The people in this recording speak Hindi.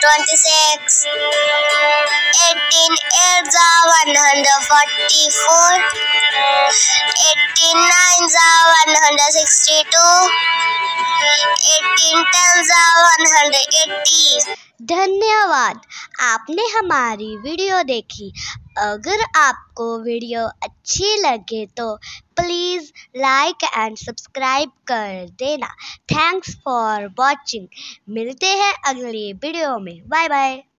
26 18 8 144 tens tens धन्यवाद आपने हमारी वीडियो देखी अगर आपको वीडियो अच्छी लगे तो प्लीज़ लाइक एंड सब्सक्राइब कर देना थैंक्स फॉर वॉचिंग मिलते हैं अगली वीडियो में बाय बाय